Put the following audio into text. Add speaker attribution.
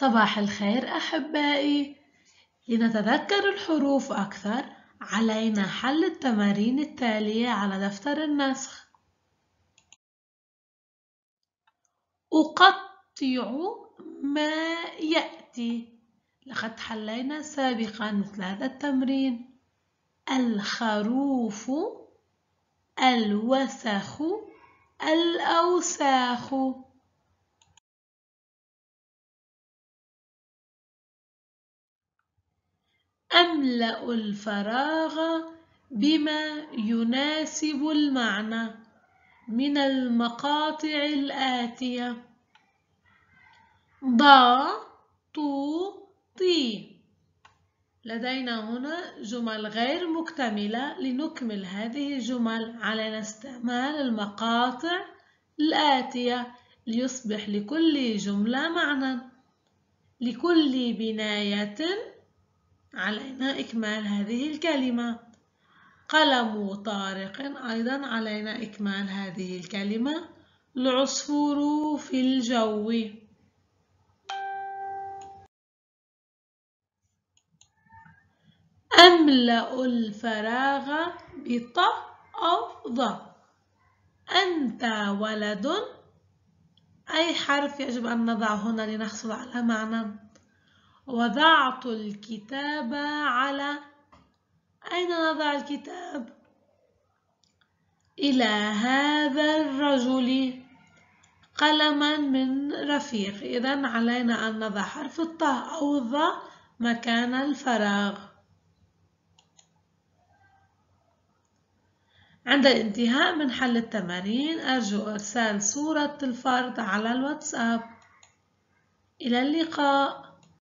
Speaker 1: صباح الخير أحبائي. لنتذكر الحروف أكثر. علينا حل التمارين التالية على دفتر النسخ. أقطع ما يأتي. لقد حلينا سابقا مثل هذا التمرين. الخروف الوسخ الأوساخ. أملأ الفراغ بما يناسب المعنى من المقاطع الآتية. ضا طو طي لدينا هنا جمل غير مكتملة لنكمل هذه الجمل علينا استعمال المقاطع الآتية ليصبح لكل جملة معنى. لكل بناية علينا إكمال هذه الكلمة. قلم طارق أيضا علينا إكمال هذه الكلمة. العصفور في الجو. أملأ الفراغ بط أو ض أنت ولد. أي حرف يجب أن نضع هنا لنحصل على معنى. وضعت الكتاب على أين نضع الكتاب؟ إلى هذا الرجل. قلما من رفيق. إذا علينا أن نضع حرف الطاء أو الظاء مكان الفراغ. عند الانتهاء من حل التمارين أرجو إرسال صورة الفرد على الواتساب. إلى اللقاء.